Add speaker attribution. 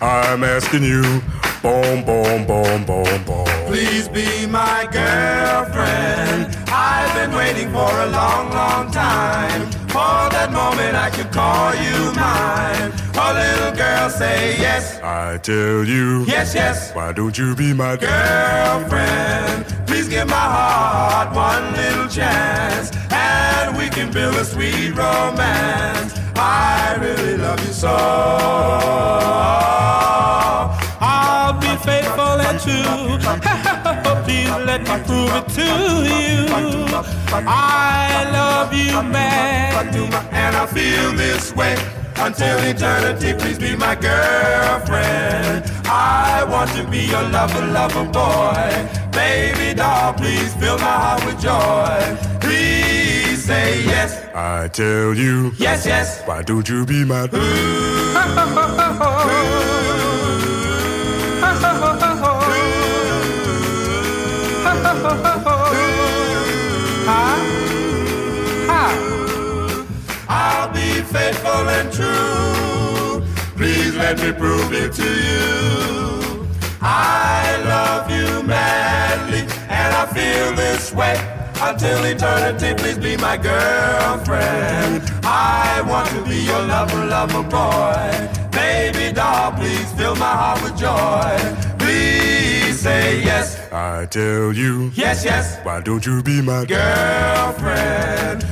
Speaker 1: I'm asking you, boom, boom, boom, boom, boom.
Speaker 2: Please be my girlfriend. I've been waiting for a long, long time. For that moment I could call you mine. A little girl say yes.
Speaker 1: I tell you,
Speaker 2: Yes, yes.
Speaker 1: why don't you be my
Speaker 2: Girlfriend, please give my heart one little chance. And we can build a sweet romance.
Speaker 3: True. Please let me prove it to you. I love you, man.
Speaker 2: And I feel this way until eternity. Please be my girlfriend. I want to be your lover, lover boy. Baby doll, please fill my heart with joy. Please say yes,
Speaker 1: I tell you,
Speaker 2: yes, yes.
Speaker 1: why don't you be my
Speaker 2: faithful and true. Please let me prove it to you. I love you madly, and I feel this way until eternity. Please be my girlfriend. I want to be your lover, lover boy. Baby doll, please fill my heart with joy. Please say yes,
Speaker 1: I tell you,
Speaker 2: yes, yes.
Speaker 1: why don't you be my
Speaker 2: Girlfriend,